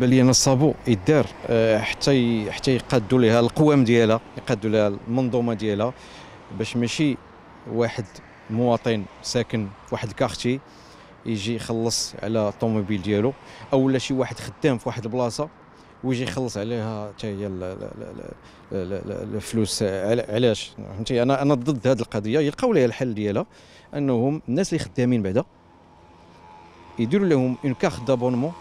تبان لي أنا الصابو يدار آه، حتى حتى يقادوا لها القوام ديالها يقادوا لها المنظومة ديالها باش ماشي واحد مواطن ساكن في واحد الكارتي يجي يخلص على الطوموبيل ديالو أو لا شي واحد خدام في واحد البلاصه ويجي يخلص عليها حتى هي ال- ال- ال- ال- ال- الفلوس عل- علاش؟ فهمتي؟ أنا أنا ضد هذه القضية يلقاو لها الحل ديالها أنهم الناس اللي خدامين بعدا يديروا لهم une carte d'abonnement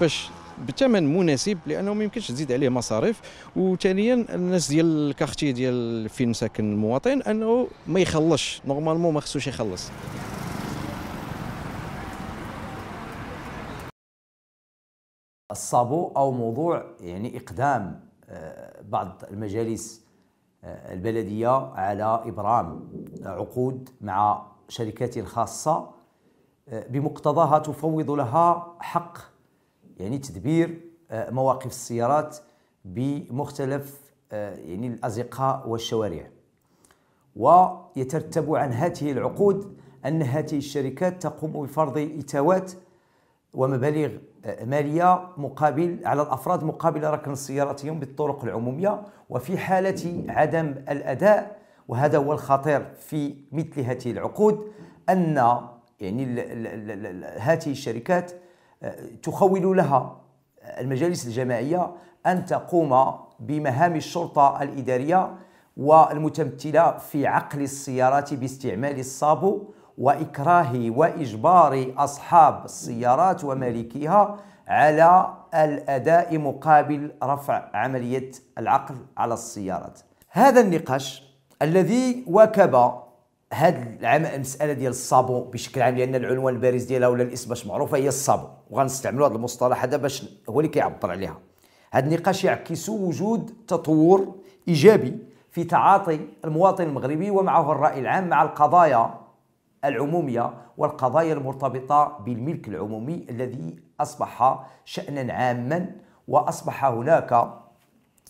باش بثمن مناسب لأنه ما يمكنش تزيد عليه مصاريف. وثانيا الناس ديال ال quartier ديال فين ساكن المواطن أنه ما يخلصش normalement ما خصوش يخلص. الصابو أو موضوع يعني إقدام آه، بعض المجالس آه، البلدية على إبرام عقود مع شركات خاصة آه، بمقتضاها تفوض لها حق يعني تدبير آه، مواقف السيارات بمختلف آه، يعني الأزقة والشوارع. ويترتب عن هذه العقود أن هذه الشركات تقوم بفرض إتاوات ومبالغ آه، مالية مقابل على الأفراد مقابل ركن سيارتهم بالطرق العمومية وفي حالة عدم الأداء. وهذا هو الخطير في مثل هذه العقود أن يعني هذه الشركات تخول لها المجالس الجماعيه أن تقوم بمهام الشرطة الإدارية والمتمثلة في عقل السيارات باستعمال الصابو وإكراه وإجبار أصحاب السيارات ومالكيها على الأداء مقابل رفع عملية العقل على السيارات. هذا النقاش الذي واكب هاد العم- المسألة ديال الصابو بشكل عام لأن العنوان البارز ديالها ولا الاسم باش معروفه هي الصابو. وغنستعملوا هذا المصطلح هذا باش هو اللي كيعبر عليها. هذا النقاش يعكس وجود تطور إيجابي في تعاطي المواطن المغربي ومعه الرأي العام مع القضايا العمومية والقضايا المرتبطة بالملك العمومي الذي أصبح شأنا عاما وأصبح هناك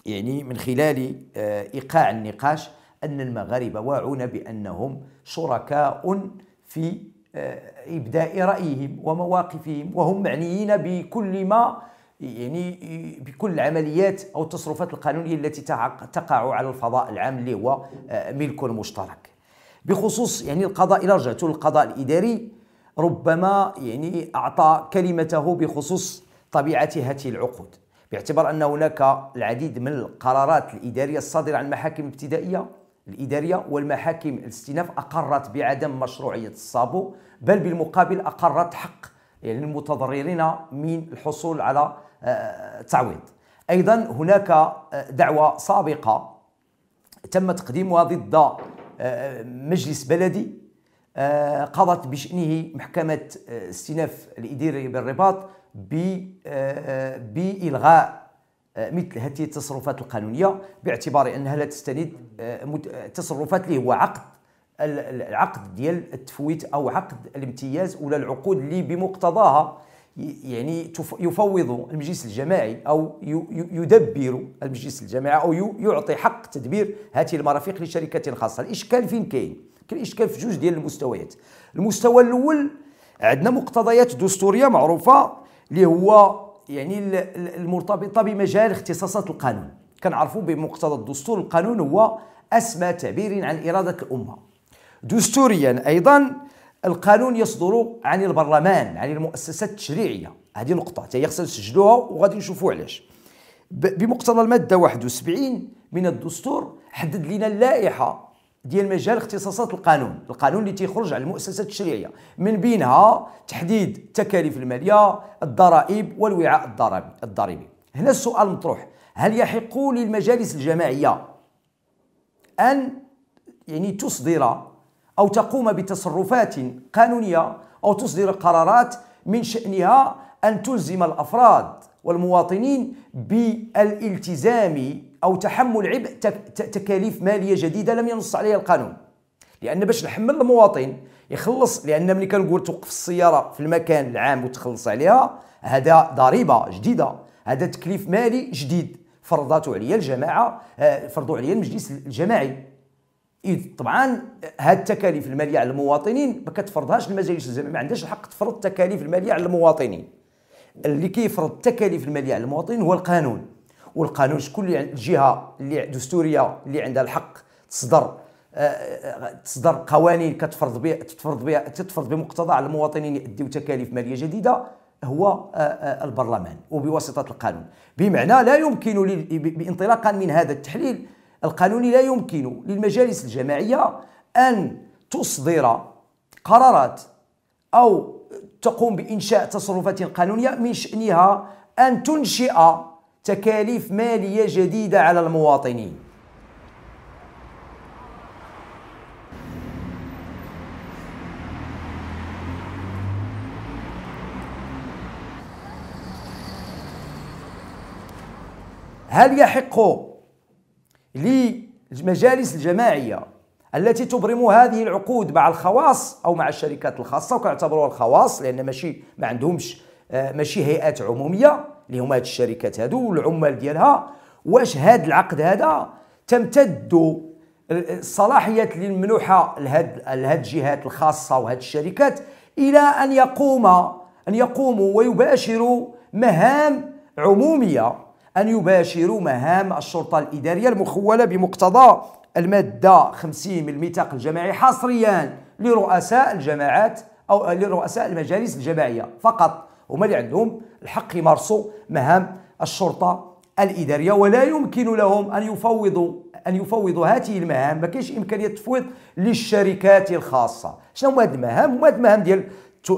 يعني من خلال آه، إيقاع النقاش أن المغاربة واعون بأنهم شركاء في آه، إبداء رأيهم ومواقفهم وهم معنيين بكل ما يعني بكل العمليات أو التصرفات القانونية التي تقع على الفضاء العام اللي هو آه، ملك مشترك. بخصوص يعني القضاء إلى رجعت للقضاء الإداري ربما يعني أعطى كلمته بخصوص طبيعة هذه العقود باعتبار أن هناك العديد من القرارات الإدارية الصادرة عن المحاكم الابتدائية الإدارية والمحاكم. الاستئناف أقرت بعدم مشروعية الصابو بل بالمقابل أقرت حق يعني المتضررين من الحصول على آه، تعويض. أيضا هناك آه، دعوة سابقة تم تقديمها ضد آه، مجلس بلدي قضت بشأنه محكمة استئناف الإداري بالرباط بإلغاء مثل هذه التصرفات القانونية باعتبار أنها لا تستند آه، آه، تصرفات اللي هو عقد ال- ال- العقد ديال التفويت أو عقد الامتياز ولا العقود اللي بمقتضاها يعني يفوض المجلس الجماعي أو يدبر المجلس الجماعي أو يعطي حق تدبير هذه المرافق لشركات خاصة. الإشكال فين كاين؟ كاين إشكال في جوج ديال المستويات. المستوى الأول عندنا مقتضيات دستورية معروفة اللي هو يعني ال- ال- المرتبطه بمجال اختصاصات القانون. كنعرفوا بمقتضى الدستور القانون هو أسمى تعبير عن إرادة الأمة. دستوريا أيضا القانون يصدر عن البرلمان عن المؤسسات التشريعية. هذه نقطة. حتى هي خصنا نسجلوها وغادي نشوفوا علاش. بمقتضى المادة 71 من الدستور حدد لنا اللائحة ديال مجال اختصاصات القانون. القانون اللي تيخرج على المؤسسات التشريعيه من بينها تحديد التكاليف المالية الضرائب والوعاء الضريبي الضريبي. هنا السؤال مطروح. هل يحق للمجالس الجماعية أن يعني تصدر أو تقوم بتصرفات قانونية أو تصدر قرارات من شأنها أن تلزم الأفراد والمواطنين بالالتزام أو تحمل عبء تكاليف مالية جديدة لم ينص عليها القانون. لأن باش نحمل المواطن يخلص لأن ملي كنقول توقف السيارة في المكان العام وتخلص عليها هذا ضريبة جديدة. هذا تكليف مالي جديد. فرضته عليا الجماعة آه، فرضوا عليا المجلس الجماعي. إذ طبعا هذه التكاليف المالية على المواطنين ما كتفرضهاش المجالس الجماعيه ما عندهاش الحق تفرض التكاليف المالية على المواطنين. اللي كيفرض التكاليف المالية على المواطنين هو القانون. والقانون شكون اللي الجهة اللي دستورية اللي عندها الحق تصدر آه، تصدر قوانين كتفرض بها تفرض بها تتفرض بمقتضى على المواطنين يؤديوا تكاليف مالية جديدة هو آه، آه، البرلمان وبواسطة القانون. بمعنى لا يمكن بانطلاقا من هذا التحليل القانوني لا يمكن للمجالس الجماعية أن تصدر قرارات أو تقوم بإنشاء تصرفات قانونية من شأنها أن تنشئ تكاليف مالية جديدة على المواطنين. هل يحق للمجالس الجماعية التي تبرم هذه العقود مع الخواص أو مع الشركات الخاصة؟ وكنعتبروها الخواص لأن ماشي ما عندهمش آه، ماشي هيئات عمومية. اللي هما هاد الشركات هادو والعمال ديالها واش هاد العقد هذا تمتد الصلاحيات الممنوحه لهاد لهاد الجهات الخاصة وهاد الشركات إلى أن يقوم أن يقوموا ويباشروا مهام عمومية أن يباشروا مهام الشرطة الإدارية المخولة بمقتضى المادة 50 من الميثاق الجماعي حصريا لرؤساء الجماعات أو لرؤساء المجالس الجماعية فقط. هما اللي عندهم؟ الحق يمارسوا مهام الشرطة الإدارية ولا يمكن لهم أن يفوضوا أن يفوضوا هذه المهام. ما كاينش إمكانية تفويض للشركات الخاصة. شنو هما هذه المهام؟ هما هذه المهام ديال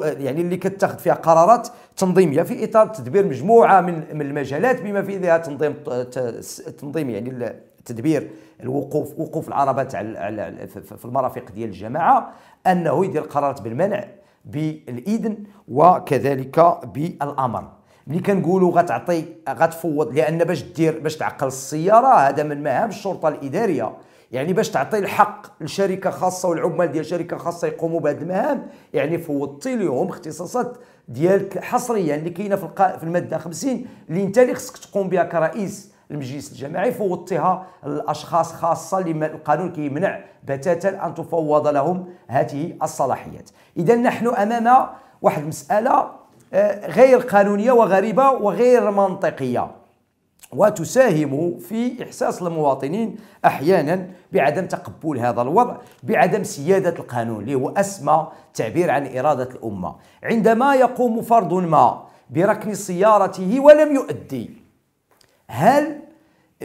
يعني اللي كتاخذ فيها قرارات تنظيمية في إطار تدبير مجموعة من من المجالات بما في ذلك تنظيم تنظيم يعني تدبير الوقوف وقوف العربات في المرافق ديال الجماعة أنه يدير قرارات بالمنع. بالإذن وكذلك بالأمر. ملي كنقولوا غتعطي غتفوض لأن باش دير باش تعقل السيارة هذا من مهام الشرطة الإدارية. يعني باش تعطي الحق لشركة خاصة والعمال ديال شركة خاصة يقوموا بهذه المهام يعني فوضتي لهم اختصاصات ديالك حصريا اللي كاينة في, المادة 50 اللي انت اللي خصك تقوم بها كرئيس. المجلس الجماعي فوضتها لاشخاص خاصة اللي القانون كيمنع بتاتا أن تفوض لهم هذه الصلاحيات. إذا نحن أمام واحد المساله آه، غير قانونية وغريبة وغير منطقية وتساهم في إحساس المواطنين أحيانا بعدم تقبل هذا الوضع بعدم سيادة القانون اللي هو أسمى تعبير عن إرادة الأمة. عندما يقوم فرد ما بركن سيارته ولم يؤدي هل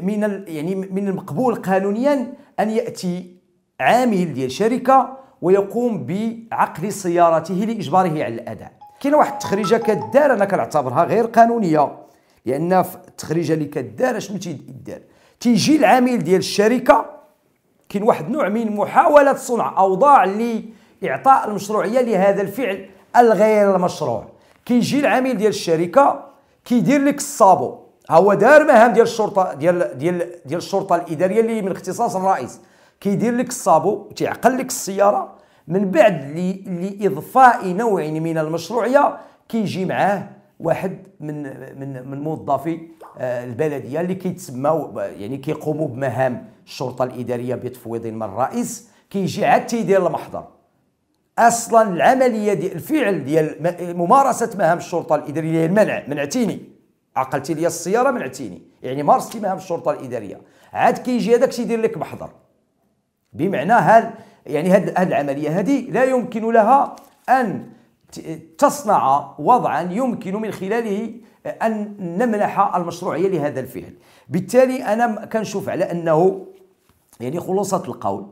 من يعني من المقبول قانونيا أن يأتي عامل ديال شركة ويقوم بعقل سيارته لإجباره على الأداء؟ كاينة واحد التخريجة كدار أنا كنعتبرها غير قانونية لأن في التخريجة اللي كدار شنو تيدار تيجي العامل ديال الشركة كاين واحد نوع من محاولة صنع أوضاع لاعطاء المشروعية لهذا الفعل الغير مشروع. كيجي العامل ديال الشركة كيدير لك الصابو. هو دار مهام ديال الشرطة ديال ديال ديال الشرطة الإدارية اللي من اختصاص الرئيس. كيدير لك الصابو تيعقل لك السيارة. من بعد لإضفاء نوع من المشروعية كيجي معاه واحد من من من موظفي آه، البلدية اللي كيتسموا يعني كيقوموا بمهام الشرطة الإدارية بتفويض من الرئيس. كيجي عاد تيدير المحضر. أصلا العملية ديال الفعل ديال ممارسة مهام الشرطة الإدارية المنع منعتيني. عقلتي لي السياره منعتيني يعني مارستي مهام الشرطة الإدارية. عاد كيجي هذاك تيدير لك محضر بمعنى هل يعني هذه العملية هذه لا يمكن لها أن تصنع وضعا يمكن من خلاله أن نمنح المشروعية لهذا الفعل. بالتالي أنا كنشوف على أنه يعني خلاصة القول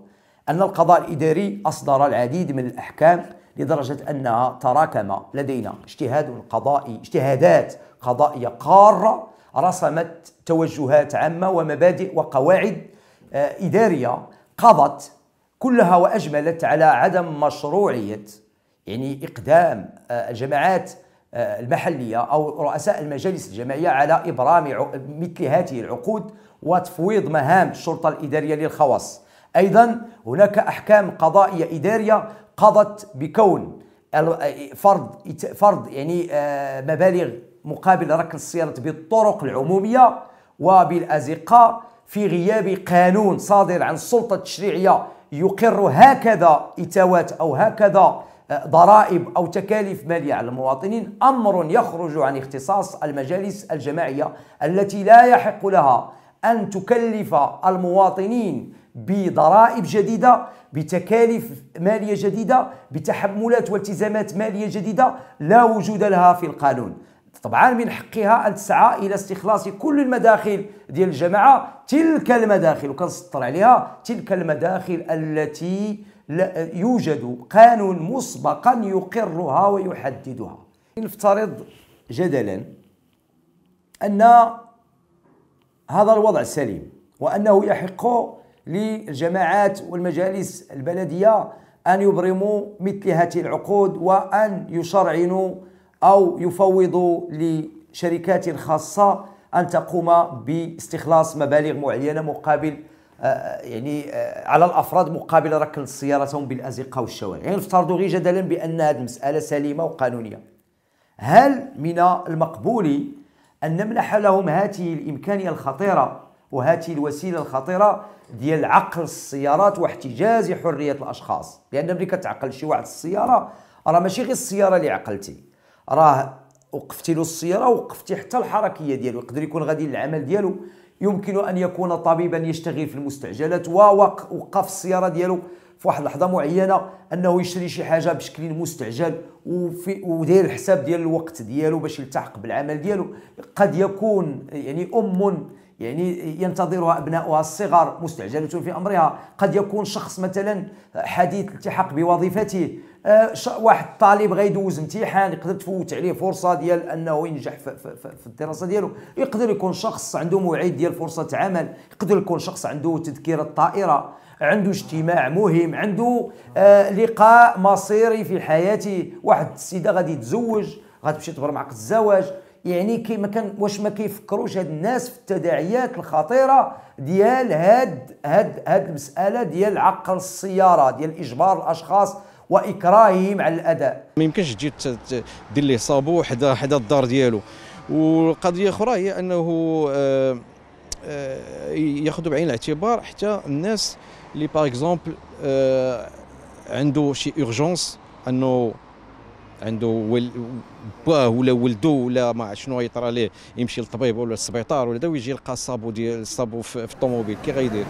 أن القضاء الإداري أصدر العديد من الأحكام لدرجة انها تراكم لدينا اجتهاد قضائي اجتهادات قضائية قارة رسمت توجهات عامة ومبادئ وقواعد آه، إدارية قضت كلها وأجملت على عدم مشروعية يعني إقدام آه، الجماعات آه، المحلية أو رؤساء المجالس الجماعية على إبرام مثل هذه العقود وتفويض مهام الشرطة الإدارية للخواص. أيضا هناك أحكام قضائية إدارية قضت بكون فرض فرض يعني آه، مبالغ مقابل ركن السيارة بالطرق العمومية وبالأزقة في غياب قانون صادر عن السلطة التشريعية يقر هكذا إتاوات أو هكذا ضرائب أو تكاليف مالية على المواطنين. أمر يخرج عن اختصاص المجالس الجماعية التي لا يحق لها أن تكلف المواطنين بضرائب جديدة بتكاليف مالية جديدة بتحملات والتزامات مالية جديدة لا وجود لها في القانون. طبعا من حقها أن تسعى إلى استخلاص كل المداخل ديال الجماعة تلك المداخل وكنسطر عليها تلك المداخل التي يوجد قانون مسبقا يقرها ويحددها. نفترض جدلا أن هذا الوضع سليم وأنه يحق للجماعات والمجالس البلدية أن يبرموا مثل هذه العقود وأن يشرعنوا أو يفوضوا لشركات خاصة أن تقوم باستخلاص مبالغ معينة مقابل آه، يعني آه، على الأفراد مقابل ركن سيارتهم بالأزقة والشوارع. يعني نفترض غير جدلا بأن هذه المسألة سليمة وقانونية. هل من المقبول أن نمنح لهم هذه الإمكانية الخطيرة وهذه الوسيلة الخطيرة ديال عقل السيارات واحتجاز حرية الأشخاص. لأن ملي كتعقل شي واحد السيارة راه ماشي غير السيارة اللي عقلتي. راه وقفتي له السيارة وقفتي حتى الحركية ديالو. يقدر يكون غادي للعمل ديالو. يمكن أن يكون طبيبا يشتغل في المستعجلات ووقف السيارة ديالو في واحد اللحظه معينة أنه يشري شي حاجة بشكل مستعجل وفي وداير الحساب ديال الوقت ديالو باش يلتحق بالعمل ديالو. قد يكون يعني أم يعني ينتظرها ابناؤها الصغار مستعجلة في أمرها. قد يكون شخص مثلا حديث الالتحاق بوظيفته آه، واحد الطالب غيدوز امتحان يقدر تفوت عليه فرصة ديال أنه ينجح في, في, في الدراسة ديالو. يقدر يكون شخص عنده موعد ديال فرصة عمل. يقدر يكون شخص عنده تذكره طائره عنده اجتماع مهم. عنده آه لقاء مصيري في حياته. واحد السيدة غادي تزوج غتمشي تبر معك الزواج. يعني كي ما كان واش ما كيفكروش هاد الناس في التداعيات الخطيرة ديال هاد هاد هاد المسألة ديال عقل السيارة ديال إجبار الأشخاص وإكراههم على الأداء ما يمكنش تجي دير ليه صابو حدا حدا الدار ديالو والقضية أخرى هي أنه آه، آه، ياخذوا بعين الاعتبار حتى الناس اللي par exemple آه، عنده شي urgence أنه عنده. باه ولا ولدو ولا ما شنو يطرى ليه يمشي للطبيب ولا للسبيطار ولا ويجي يلقى الصابو ديال الصابو في الطوموبيل كي غيدير؟